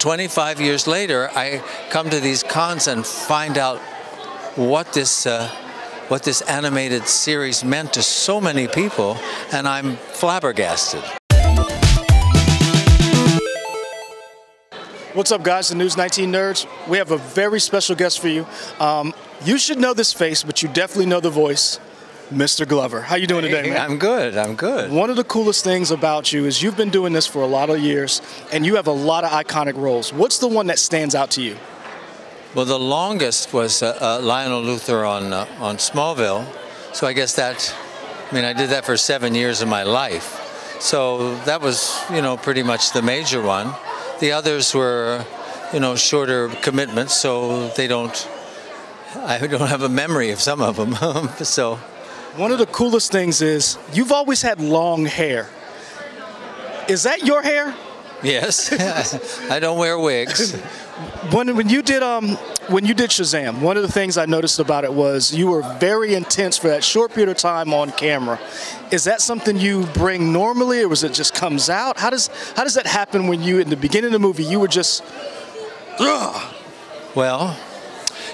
25 years later, I come to these cons and find out what this uh, what this animated series meant to so many people, and I'm flabbergasted. What's up, guys? The News 19 Nerds. We have a very special guest for you. Um, you should know this face, but you definitely know the voice. Mr. Glover. How you doing today, man? I'm good. I'm good. One of the coolest things about you is you've been doing this for a lot of years, and you have a lot of iconic roles. What's the one that stands out to you? Well, the longest was uh, uh, Lionel Luthor on uh, on Smallville, so I guess that. I mean, I did that for seven years of my life, so that was you know pretty much the major one. The others were, you know, shorter commitments, so they don't. I don't have a memory of some of them, so. One of the coolest things is you've always had long hair. Is that your hair? Yes, I don't wear wigs. When, when you did um when you did Shazam, one of the things I noticed about it was you were very intense for that short period of time on camera. Is that something you bring normally, or was it just comes out? How does how does that happen when you in the beginning of the movie you were just? Ugh. Well,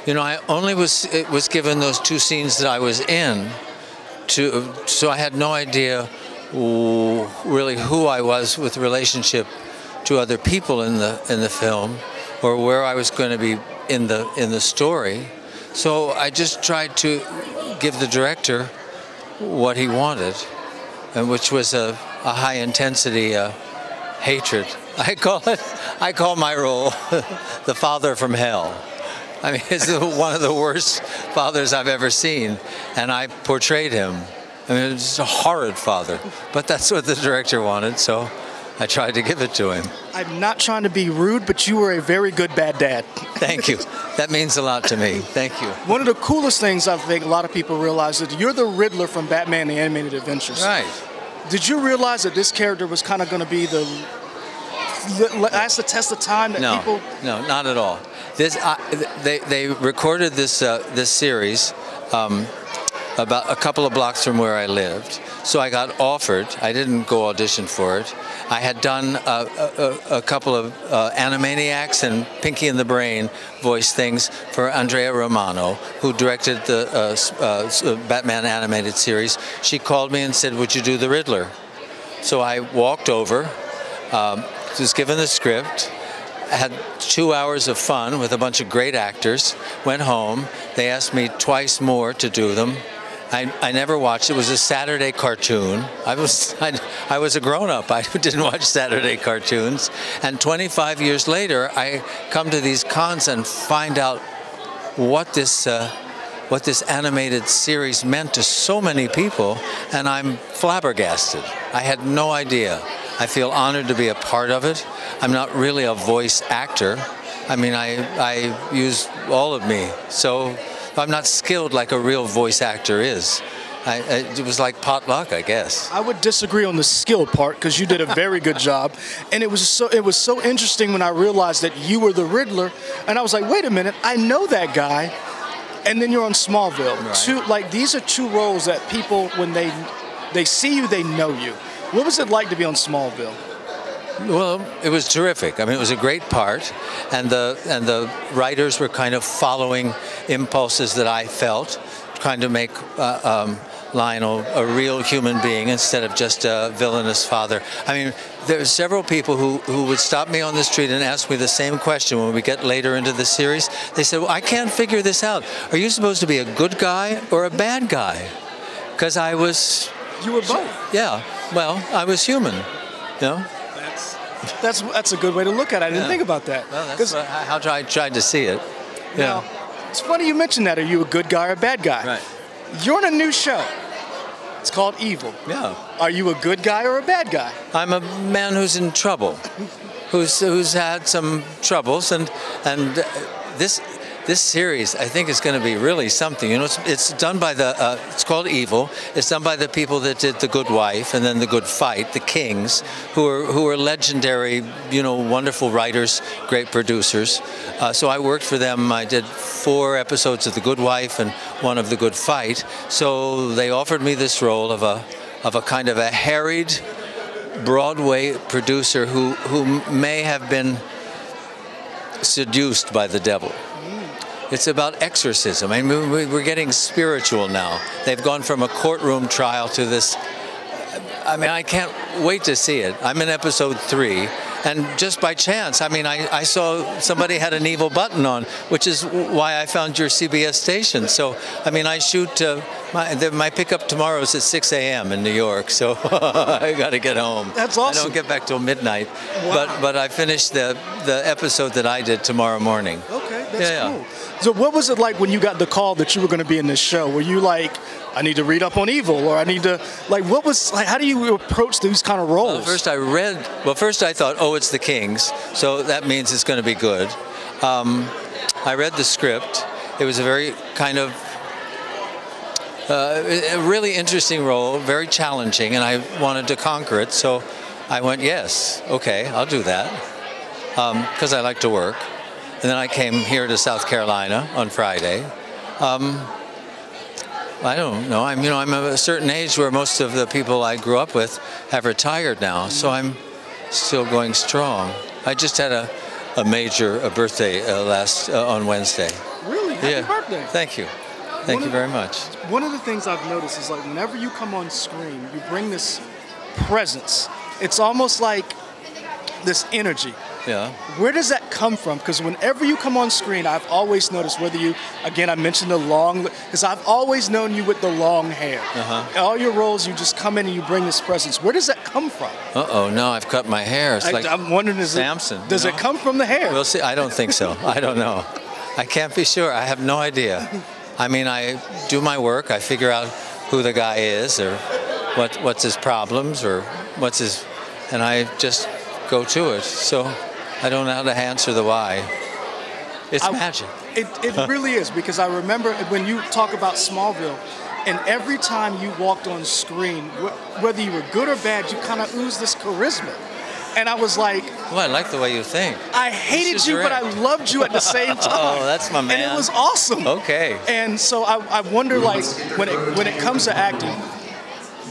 you know, I only was was given those two scenes that I was in to, so I had no idea really who I was with relationship to other people in the in the film, or where I was going to be in the in the story. So I just tried to give the director what he wanted, and which was a, a high intensity uh, hatred. I call it. I call my role the father from hell. I mean, it's one of the worst fathers I've ever seen, and I portrayed him. I mean, it's a horrid father, but that's what the director wanted, so I tried to give it to him. I'm not trying to be rude, but you were a very good bad dad. Thank you. That means a lot to me. Thank you. One of the coolest things I think a lot of people realize is you're the Riddler from Batman: The Animated Adventures. Right. Did you realize that this character was kind of going to be the that's the test of time that no, people. No, not at all. This uh, they they recorded this uh, this series. Um, about a couple of blocks from where I lived. So I got offered. I didn't go audition for it. I had done a, a, a couple of uh, Animaniacs and Pinky and the Brain voice things for Andrea Romano, who directed the uh, uh, uh, Batman animated series. She called me and said, "Would you do the Riddler?" So I walked over, um, was given the script had two hours of fun with a bunch of great actors, went home. They asked me twice more to do them. I, I never watched. It was a Saturday cartoon. I was I, I was a grown up. I didn't watch Saturday cartoons. And 25 years later, I come to these cons and find out what this uh, what this animated series meant to so many people, and I'm flabbergasted. I had no idea. I feel honored to be a part of it. I'm not really a voice actor. I mean, I I use all of me. So I'm not skilled like a real voice actor is. I, it was like potluck, I guess. I would disagree on the skill part because you did a very good job, and it was so it was so interesting when I realized that you were the Riddler, and I was like, wait a minute, I know that guy, and then you're on Smallville. Right. Two like these are two roles that people when they they see you, they know you. What was it like to be on Smallville? Well, it was terrific. I mean, it was a great part, and the and the writers were kind of following impulses that I felt, trying to make uh, um, Lionel a real human being instead of just a villainous father. I mean, there are several people who, who would stop me on the street and ask me the same question when we get later into the series. They said, well, I can't figure this out. Are you supposed to be a good guy or a bad guy? Because I was. You were both. Yeah. Well, I was human. You know? That's that's a good way to look at it. I didn't Yeah. think about that. Well, that's how I tried to see it. Now, it's funny you mentioned that. Are you a good guy or a bad guy? Right. You're in a new show. It's called Evil. Yeah. Are you a good guy or a bad guy? I'm a man who's in trouble, who's who's had some troubles, and and this this series I think is going to be really something. You know, it's, it's done by the uh, it's called Evil. It's done by the people that did The Good Wife and then The Good Fight, the Kings, who are who are legendary, you know, wonderful writers, great producers. Uh, so I worked for them. I did four episodes of The Good Wife and one of The Good Fight. So they offered me this role of a of a kind of a harried Broadway producer who who may have been seduced by the devil. It's about exorcism. I mean, we- we're getting spiritual now. They've gone from a courtroom trial to this. I mean, I can't wait to see it. I'm in episode three, and just by chance, I mean, I, I saw somebody had an evil button on, which is why I found your CBS station. So, I mean, I shoot. Uh, my, the, my pickup tomorrow is at 6 a.m. in New York, so I got to get home. That's awesome. I don't get back till midnight, Wow. but but I finished the the episode that I did tomorrow morning. Okay, that's Yeah, yeah. cool. So, what was it like when you got the call that you were going to be in this show? Were you like, I need to read up on evil, or I need to like, what was like? How do you approach these kind of roles? Well, first I read. Well, first I thought, oh, it's the Kings, so that means it's going to be good. Um, I read the script. It was a very kind of uh, a really interesting role, very challenging, and I wanted to conquer it. So I went, yes, okay, I'll do that, because I like to work. And then I came here to South Carolina on Friday. Um, I don't know. I'm, you know, I'm of a certain age where most of the people I grew up with have retired now, so I'm still going strong. I just had a, a major a birthday uh, last uh, on Wednesday. really? Happy yeah. birthday! Thank you. Thank One you very much. One of the things I've noticed is like whenever you come on screen, you bring this presence. It's almost like this energy. Yeah. Where does that come from? Because whenever you come on screen, I've always noticed whether you, again, I mentioned the long, because I've always known you with the long hair. Uh-huh. All your roles, you just come in and you bring this presence. Where does that come from? Uh oh, no, I've cut my hair. It's I, like am wondering, is Samson, it, does you it come from the hair? We'll see. I don't think so. I don't know. I can't be sure. I have no idea. I mean, I do my work. I figure out who the guy is, or what what's his problems, or what's his, and I just go to it. So I don't know how to answer the why. It's I- magic. It, it really is because I remember when you talk about Smallville, and every time you walked on screen, wh- whether you were good or bad, you kind of ooze this charisma. And I was like, Well, I like the way you think. I hated you, but I loved you at the same oh, time. Oh, that's my man. And it was awesome. Okay. And so I, I wonder, like, when it when it comes to acting,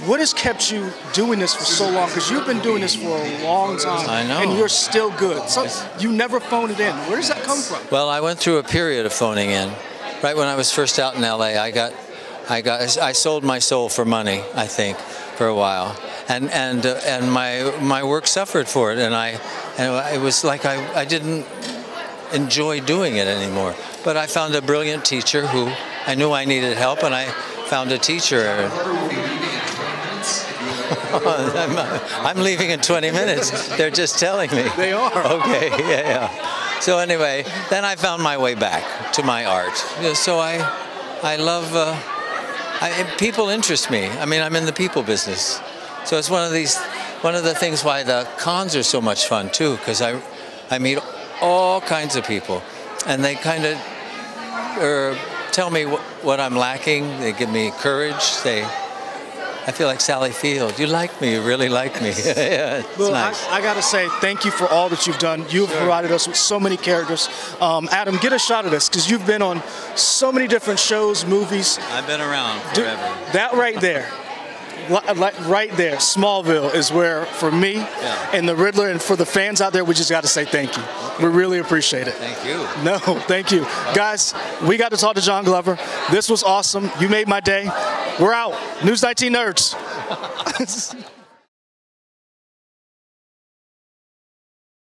what has kept you doing this for so long? Because you've been doing this for a long time. I know. And you're still good. So you never phone it in. Where does that come from? Well, I went through a period of phoning in. Right when I was first out in LA, I got, I got, I sold my soul for money. I think for a while, and and uh, and my my work suffered for it, and I, and it was like I I didn't enjoy doing it anymore. But I found a brilliant teacher who I knew I needed help, and I found a teacher. I'm, I'm leaving in 20 minutes. They're just telling me. They are. Okay, yeah, yeah. So anyway, then I found my way back to my art. So I, I love. Uh, I, people interest me. I mean, I'm in the people business, so it's one of these, one of the things why the cons are so much fun too, because I, I meet all kinds of people, and they kind of, er, tell me what, what I'm lacking. They give me courage. They. I feel like Sally Field. You like me. You really like me. yeah, it's Well, nice. I, I got to say thank you for all that you've done. You've provided us with so many characters. Um, Adam, get a shot of this because you've been on so many different shows, movies. I've been around Dude, forever. that right there, right there, Smallville is where, for me and the Riddler, and for the fans out there, we just got to say thank you. We really appreciate it. Thank you. No, thank you. Guys, we got to talk to John Glover. This was awesome. You made my day. We're out. News 19 Nerds.